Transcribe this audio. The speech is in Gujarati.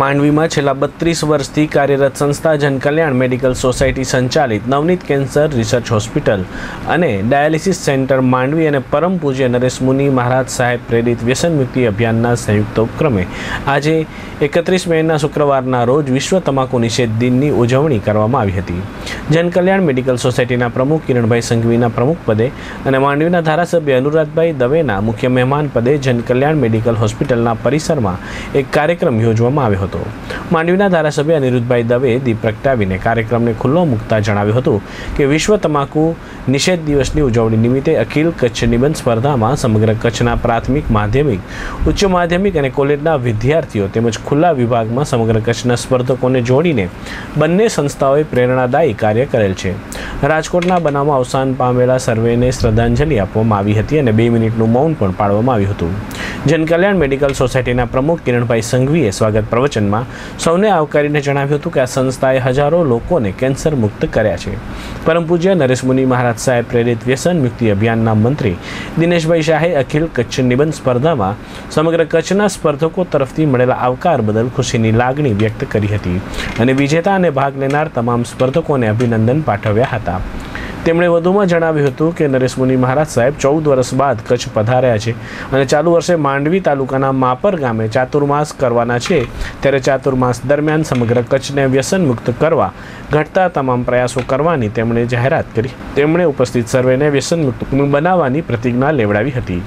માંડવીમાં છેલ્લા બત્રીસ વર્ષથી કાર્યરત સંસ્થા જનકલ્યાણ મેડિકલ સોસાયટી સંચાલિત નવનીત કેન્સર રિસર્ચ હોસ્પિટલ અને ડાયાલિસિસ સેન્ટર માંડવી અને પરમ પૂજ્ય નરેશ મુનિ મહારાજ સાહેબ પ્રેરિત વ્યસન મુક્તિ અભિયાનના સંયુક્ત ઉપક્રમે આજે એકત્રીસ મેના શુક્રવારના રોજ વિશ્વ તમાકુ નિષેધ દિનની ઉજવણી કરવામાં આવી હતી. જનકલ્યાણ મેડિકલ સોસાયટીના પ્રમુખ કિરણભાઈ સંઘવીના પ્રમુખ પદે અને માંડવીના ધારાસભ્ય અનુરાધભાઈ દવેના મુખ્ય મહેમાન પદે જનકલ્યાણ મેડિકલ હોસ્પિટલના પરિસરમાં એક કાર્યક્રમ યોજવામાં આવ્યો હતો. માંડવીના ધારાસભ્ય અનિરુદ્ધભાઈ દવે દીપ પ્રગટાવીને કાર્યક્રમને ખુલ્લો મૂકતા જણાવ્યું હતું કે વિશ્વ તમાકુ નિષેધ દિવસની ઉજવણી નિમિત્તે અખિલ કચ્છ નિબંધ સ્પર્ધામાં સમગ્ર કચ્છના પ્રાથમિક માધ્યમિક, ઉચ્ચ માધ્યમિક અને કોલેજના વિદ્યાર્થીઓ તેમજ ખુલ્લા વિભાગમાં સમગ્ર કચ્છના સ્પર્ધકોને જોડીને બંને સંસ્થાઓએ પ્રેરણાદાયી કાર્ય કરેલ છે. રાજકોટના બનાવમાં અવસાન પામેલા સર્વેને શ્રદ્ધાંજલિ આપવામાં આવી હતી અને બે મિનિટનું મૌન પણ પાડવામાં આવ્યું હતું. જનકલ્યાણ મેડિકલ સોસાયટીના પ્રમુખ કિરણભાઈ સંઘવીએ સ્વાગત પ્રવચનમાં સૌને આવકારીને જણાવ્યું હતું કે આ સંસ્થાએ હજારો લોકોને કેન્સર મુક્ત કર્યા છે. પરમ પૂજ્ય નરેશમુનિ મહારાજ સાહેબ પ્રેરિત વ્યસન મુક્તિ અભિયાનના મંત્રી દિનેશભાઈ શાહે અખિલ કચ્છ નિબંધ સ્પર્ધામાં સમગ્ર કચ્છના સ્પર્ધકો તરફથી મળેલા આવકાર બદલ ખુશીની લાગણી વ્યક્ત કરી હતી અને વિજેતા અને ભાગ લેનાર તમામ સ્પર્ધકોને અભિનંદન પાઠવ્યા હતા. તેમણે વધુમાં જણાવ્યું હતું કે નરેશ મુનિ મહારાજ સાહેબ ચૌદ વર્ષ બાદ કચ્છ પધાર્યા છે અને ચાલુ વર્ષે માંડવી તાલુકાના માપર ગામે ચાતુર્માસ કરવાના છે. ત્યારે ચાતુર્માસ દરમિયાન સમગ્ર કચ્છને વ્યસન મુક્ત કરવા ઘટતા તમામ પ્રયાસો કરવાની તેમણે જાહેરાત કરી. તેમણે ઉપસ્થિત સર્વેને વ્યસન મુક્ત બનાવવાની પ્રતિજ્ઞા લેવડાવી હતી.